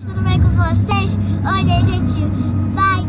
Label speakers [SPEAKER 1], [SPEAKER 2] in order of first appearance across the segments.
[SPEAKER 1] Tudo bem com vocês? Hoje a gente vai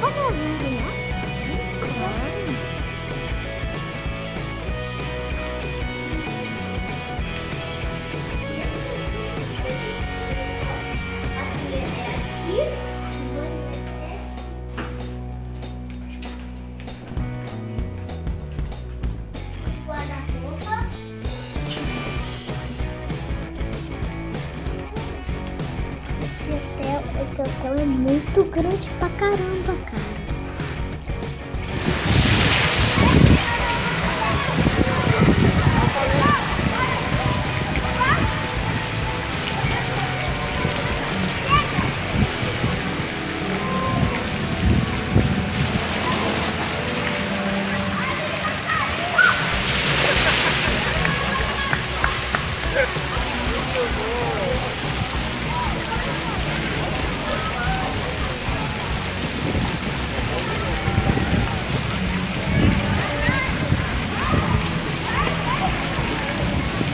[SPEAKER 2] 꺼져야
[SPEAKER 1] 뭐야? Esse hotel é muito grande pra caramba, cara.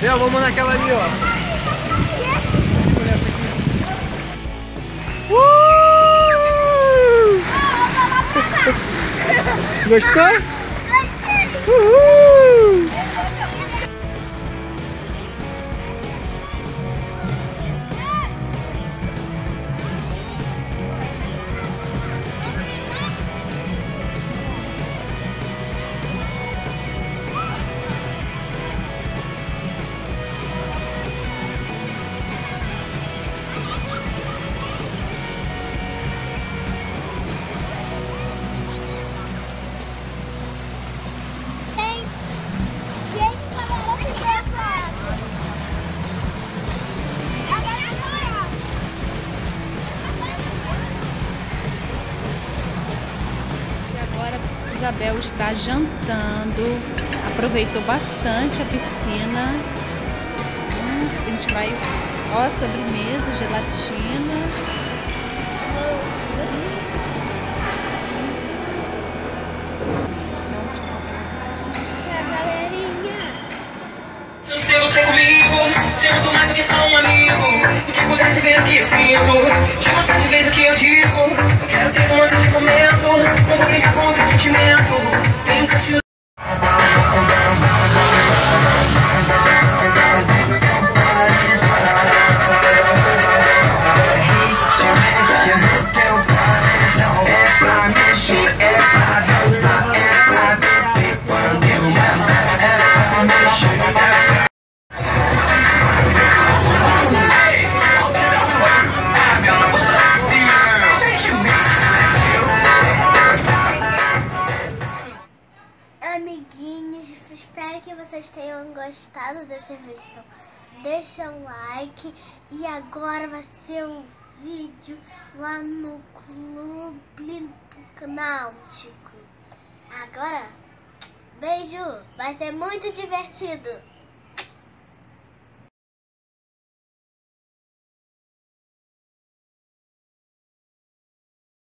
[SPEAKER 3] Bel, vamos naquela ali, ó. Aqui. Gostou? Uhul!
[SPEAKER 2] Isabel está jantando. Aproveitou bastante a piscina. Hum, a gente vai. Ó, sobremesa, gelatina.
[SPEAKER 4] Ser muito mais do que só um amigo. Que pudesse ver o que eu sinto. De uma só vez o que eu digo. Quero ter um lance de momento. Não vou brincar com o teu sentimento. Tenho que te
[SPEAKER 1] Amiguinhos, espero que vocês tenham gostado desse vídeo. Deixa um like e agora vai ser o vídeo lá no Clube Náutico. Agora, beijo, vai ser muito divertido.